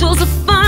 socials are fun.